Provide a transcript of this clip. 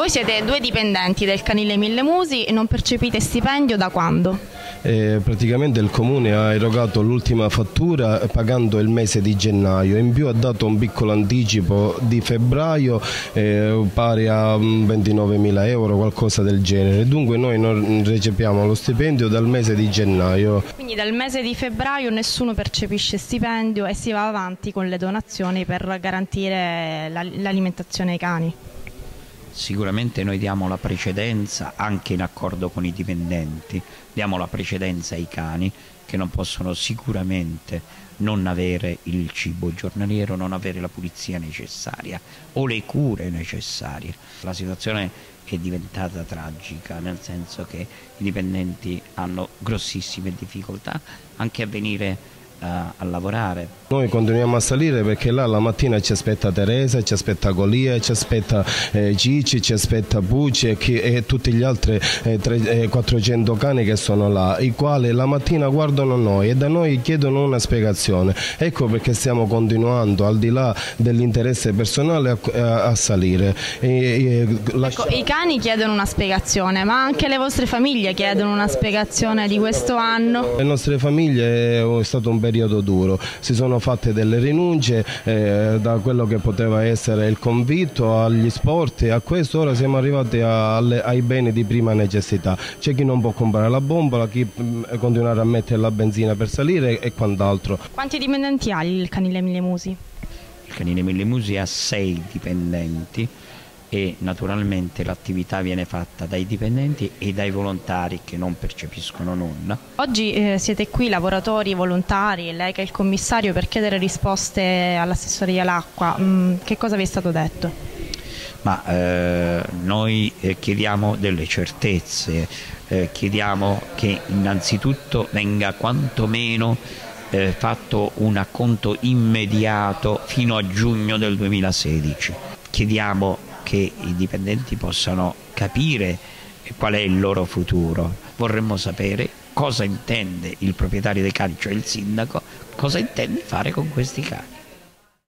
Voi siete due dipendenti del canile Mille Musi e non percepite stipendio da quando? Eh, praticamente il comune ha erogato l'ultima fattura pagando il mese di gennaio. In più ha dato un piccolo anticipo di febbraio eh, pari a 29 mm, mila euro qualcosa del genere. Dunque noi non recepiamo lo stipendio dal mese di gennaio. Quindi dal mese di febbraio nessuno percepisce stipendio e si va avanti con le donazioni per garantire l'alimentazione ai cani Sicuramente noi diamo la precedenza, anche in accordo con i dipendenti, diamo la precedenza ai cani che non possono sicuramente non avere il cibo giornaliero, non avere la pulizia necessaria o le cure necessarie. La situazione è diventata tragica, nel senso che i dipendenti hanno grossissime difficoltà anche a venire a, a, lavorare. Noi continuiamo a salire perché là la mattina ci aspetta Teresa, ci aspetta Golia, ci aspetta eh, Cici, ci aspetta Pucci e, chi, e tutti gli altri eh, tre, eh, 400 cani che sono là, i quali la mattina guardano noi e da noi chiedono una spiegazione. Ecco perché stiamo continuando al di là dell'interesse personale a, a salire. E, ecco, I cani chiedono una spiegazione, ma anche le vostre famiglie chiedono una spiegazione di questo anno. Le nostre famiglie è stato un bel periodo duro. Si sono fatte delle rinunce eh, da quello che poteva essere il convitto agli sport e a questo ora siamo arrivati a, alle, ai beni di prima necessità. C'è chi non può comprare la bombola, chi mh, mm, continuare a mettere la benzina per salire e quant'altro. Quanti dipendenti ha il canile Mille Musi? Il canile Mille Musi ha sei dipendenti e naturalmente l'attività viene fatta dai dipendenti e dai volontari che non percepiscono nulla. Oggi eh, siete qui lavoratori, volontari, lei che è il commissario per chiedere risposte all'assessoria all'acqua, mm, che cosa vi è stato detto? Ma eh, noi eh, chiediamo delle certezze, eh, chiediamo che innanzitutto venga quantomeno eh, fatto un acconto immediato fino a giugno del 2016. Chiediamo che i dipendenti possano capire qual è il loro futuro. Vorremmo sapere cosa intende il proprietario dei cani, cioè il sindaco, cosa intende fare con questi cani.